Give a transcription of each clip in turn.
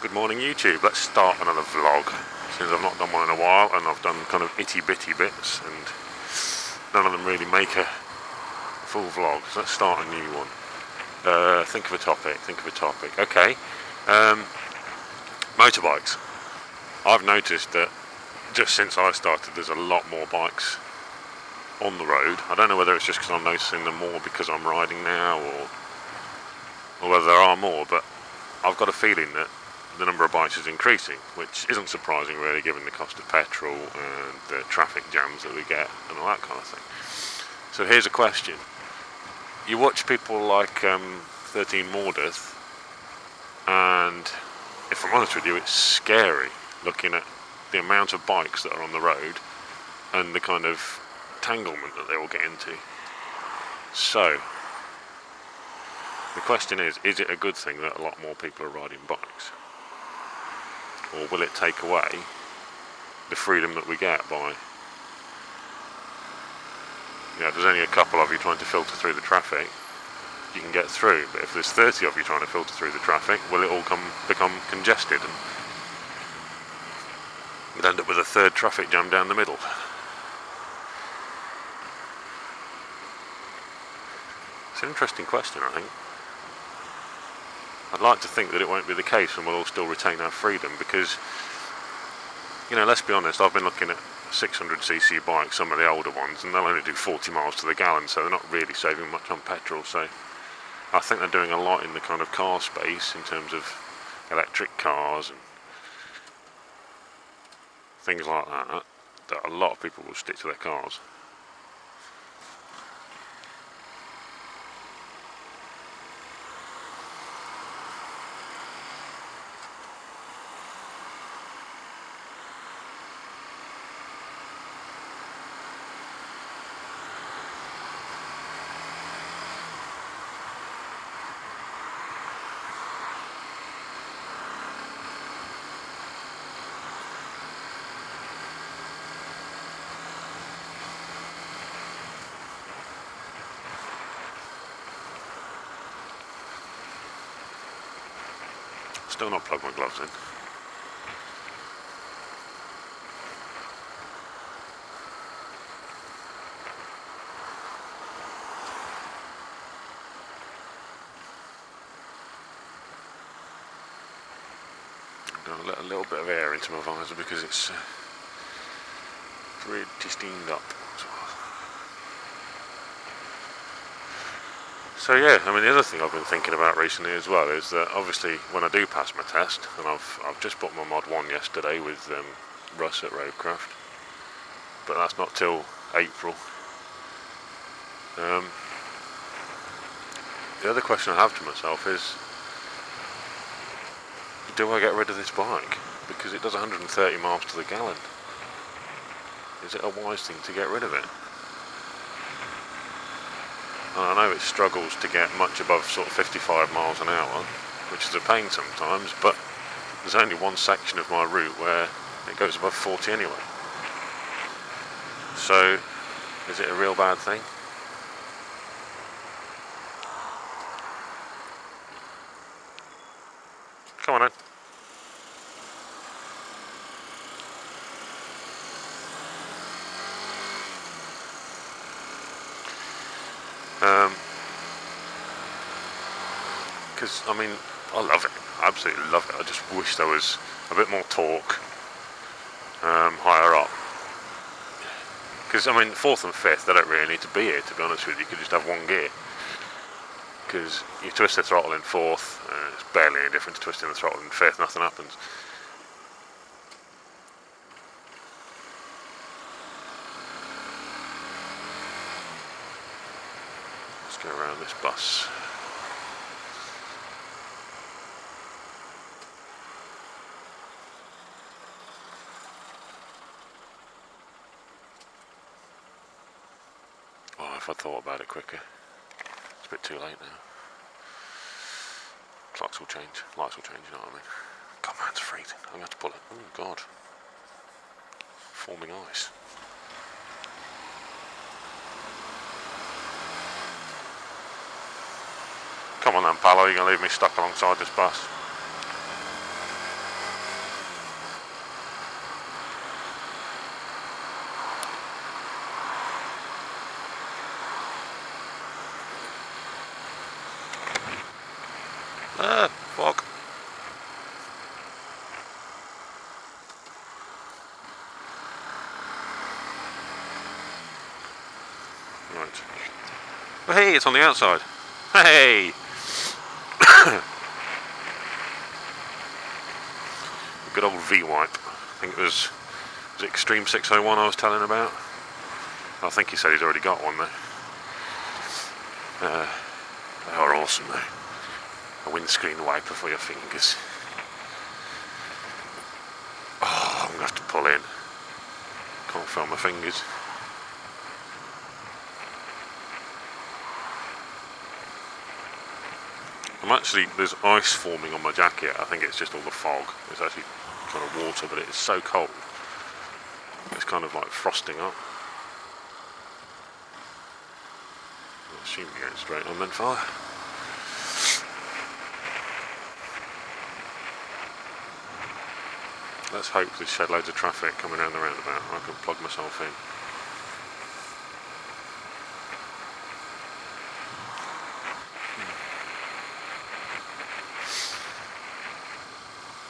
Good morning, YouTube. Let's start another vlog since I've not done one in a while and I've done kind of itty bitty bits and none of them really make a full vlog. So let's start a new one. Uh, think of a topic. Think of a topic. Okay. Um, motorbikes. I've noticed that just since I started, there's a lot more bikes on the road. I don't know whether it's just because I'm noticing them more because I'm riding now or or whether there are more, but I've got a feeling that the number of bikes is increasing, which isn't surprising really given the cost of petrol and the traffic jams that we get and all that kind of thing. So here's a question. You watch people like um, 13 Mordeth and if I'm honest with you, it's scary looking at the amount of bikes that are on the road and the kind of tanglement that they all get into. So, the question is is it a good thing that a lot more people are riding bikes? Or will it take away the freedom that we get by. You know, if there's only a couple of you trying to filter through the traffic, you can get through. But if there's 30 of you trying to filter through the traffic, will it all come become congested and we'd end up with a third traffic jam down the middle? It's an interesting question, I think. I'd like to think that it won't be the case and we'll all still retain our freedom because, you know, let's be honest, I've been looking at 600cc bikes, some of the older ones, and they'll only do 40 miles to the gallon, so they're not really saving much on petrol. So I think they're doing a lot in the kind of car space in terms of electric cars and things like that, that a lot of people will stick to their cars. Still not plugged my gloves in. I'm going to let a little bit of air into my visor because it's uh, pretty steamed up. So yeah, I mean the other thing I've been thinking about recently as well is that obviously when I do pass my test, and I've I've just bought my mod one yesterday with um, Russ at Roadcraft, but that's not till April. Um, the other question I have to myself is, do I get rid of this bike because it does 130 miles to the gallon? Is it a wise thing to get rid of it? I know it struggles to get much above sort of 55 miles an hour, which is a pain sometimes, but there's only one section of my route where it goes above 40 anyway. So, is it a real bad thing? Come on then. Because, I mean, I love it. I absolutely love it. I just wish there was a bit more torque um, higher up. Because, I mean, fourth and fifth, they don't really need to be here, to be honest with you. You could just have one gear. Because you twist the throttle in fourth, uh, it's barely any different to twisting the throttle in fifth, nothing happens. Let's go around this bus. Oh, if I thought about it quicker. It's a bit too late now. Clocks will change. Lights will change, you know what I mean? God, man, it's freezing. I'm going to have to pull it. Oh, God. Forming ice. Come on then, pal. Are going to leave me stuck alongside this bus? Ah, fog. Right. Well, hey, it's on the outside. Hey! Good old V-wipe. I think it was, was it Extreme 601 I was telling about. I think he said he's already got one though. Uh, they are awesome though. A windscreen wiper for your fingers. Oh, I'm gonna have to pull in. Can't feel my fingers. I'm actually, there's ice forming on my jacket. I think it's just all the fog. It's actually kind of water, but it's so cold. It's kind of like frosting up. I assume you're going straight on then, fella. Let's hope there's shed loads of traffic coming around the roundabout. I can plug myself in.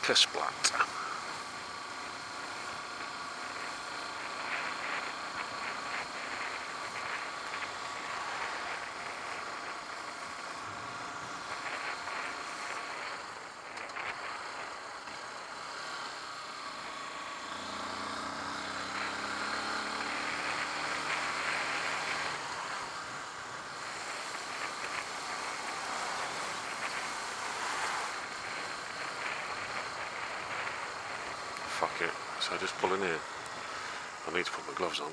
Kussblatt. Fuck it. So I just pull in here. I need to put my gloves on.